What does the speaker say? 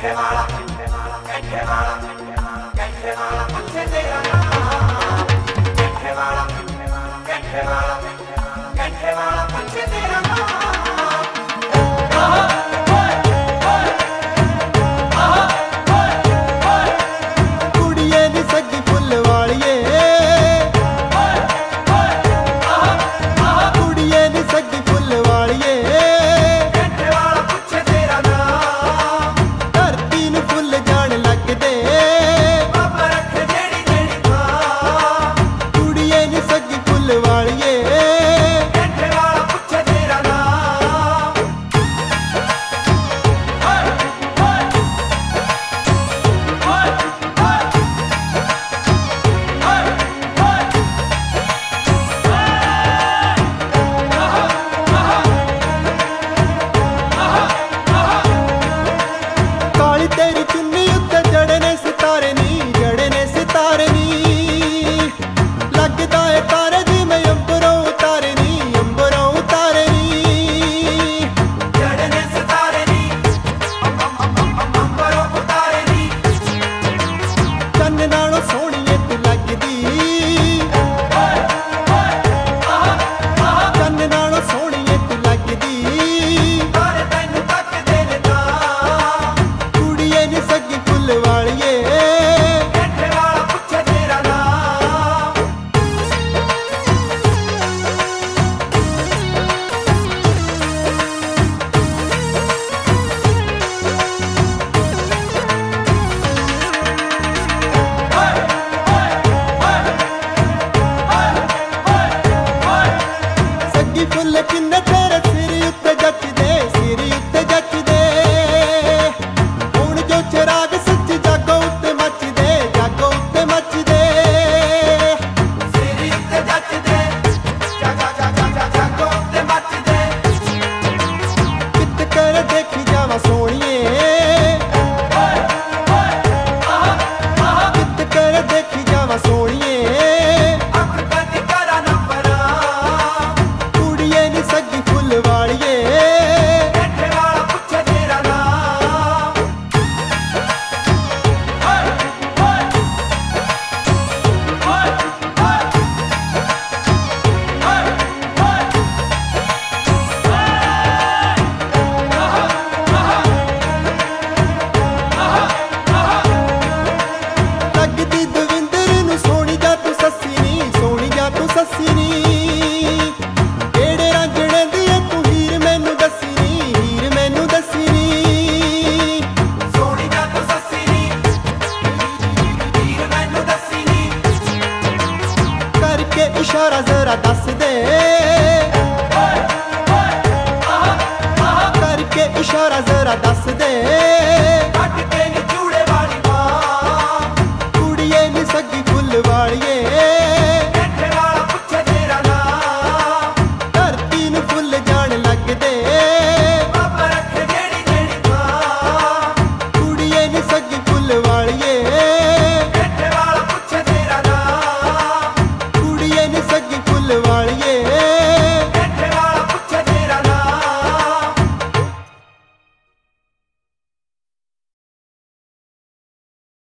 Guatemala, Guatemala, Guatemala, Guatemala, Guatemala, Guatemala, ਚੰਨ ਨਾਲੋਂ ਸੋਹਣੀ said I've it. इशारा जरा दस दे। करके इशारा जरा दस